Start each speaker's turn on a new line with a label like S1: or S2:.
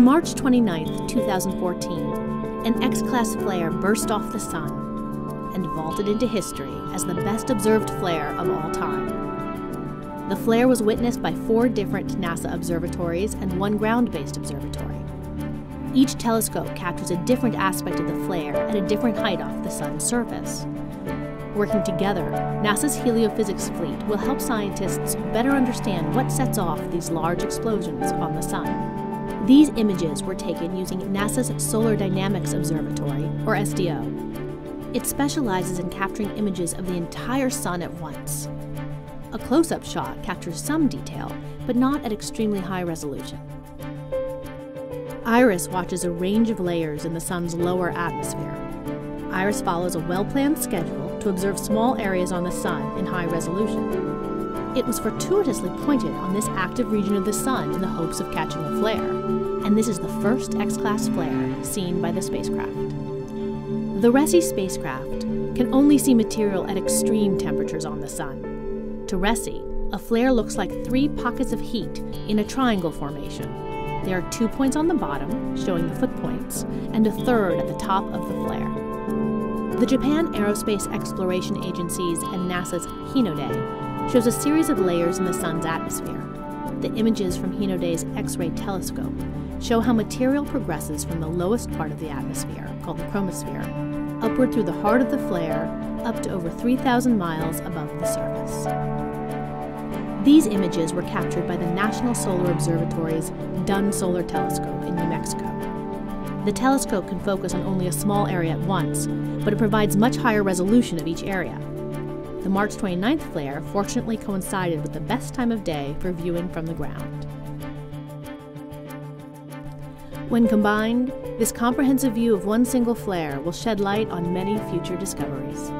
S1: March 29, 2014, an X class flare burst off the sun and vaulted into history as the best observed flare of all time. The flare was witnessed by four different NASA observatories and one ground based observatory. Each telescope captures a different aspect of the flare at a different height off the sun's surface. Working together, NASA's heliophysics fleet will help scientists better understand what sets off these large explosions on the sun. These images were taken using NASA's Solar Dynamics Observatory, or SDO. It specializes in capturing images of the entire sun at once. A close up shot captures some detail, but not at extremely high resolution. IRIS watches a range of layers in the sun's lower atmosphere. IRIS follows a well planned schedule to observe small areas on the Sun in high resolution. It was fortuitously pointed on this active region of the Sun in the hopes of catching a flare, and this is the first X class flare seen by the spacecraft. The RHESSI spacecraft can only see material at extreme temperatures on the Sun. To RHESSI, a flare looks like three pockets of heat in a triangle formation. There are two points on the bottom, showing the foot points, and a third at the top of the flare. The Japan Aerospace Exploration Agency's and NASA's Hinode shows a series of layers in the Sun's atmosphere. The images from Hinode's X ray telescope show how material progresses from the lowest part of the atmosphere, called the chromosphere, upward through the heart of the flare up to over 3,000 miles above the surface. These images were captured by the National Solar Observatory's Dunn Solar Telescope in New Mexico. The telescope can focus on only a small area at once, but it provides much higher resolution of each area. The March 29th flare fortunately coincided with the best time of day for viewing from the ground. When combined, this comprehensive view of one single flare will shed light on many future discoveries.